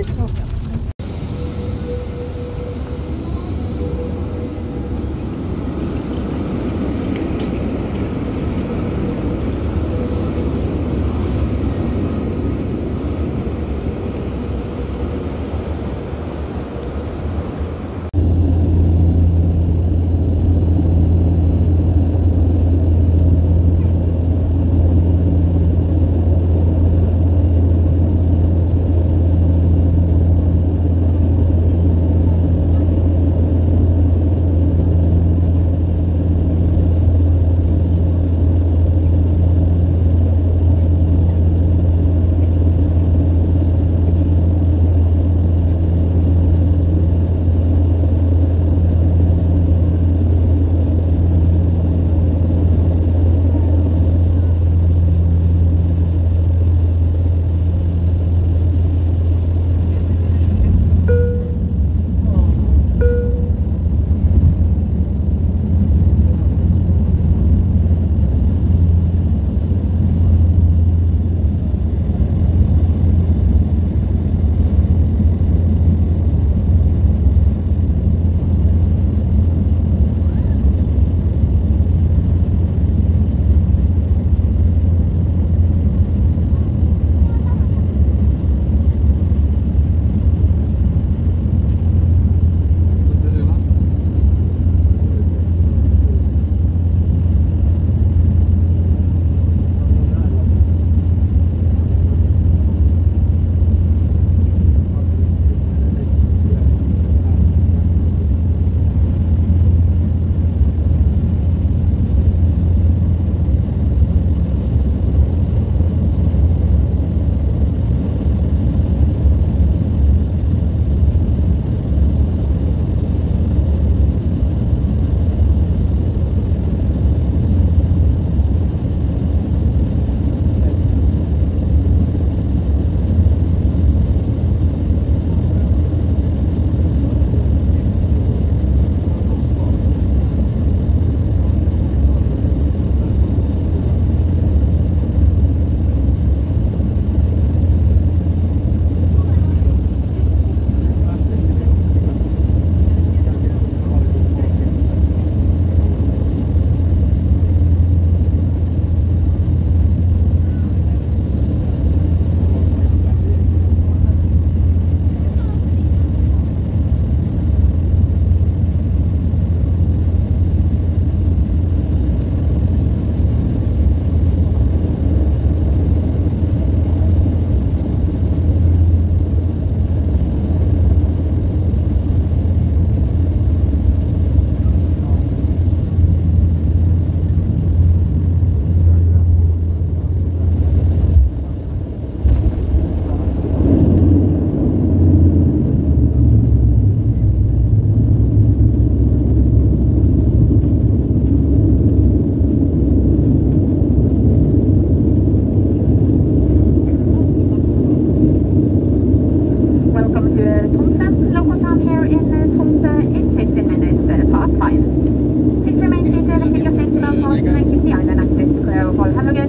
pessoa.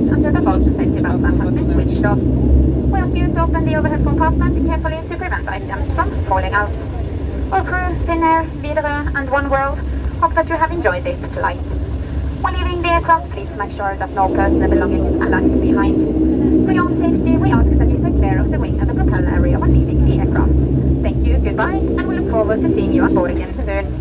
Controls and safety belts and has been switched off. We ask you open the overhead compartment carefully to prevent items from falling out. All crew, Finnair, Widerøe and One World hope that you have enjoyed this flight. When leaving the aircraft, please make sure that no personal belongings are left behind. For your own safety, we ask that you stay clear of the wing and the propeller area when leaving the aircraft. Thank you, goodbye, and we look forward to seeing you on board again soon.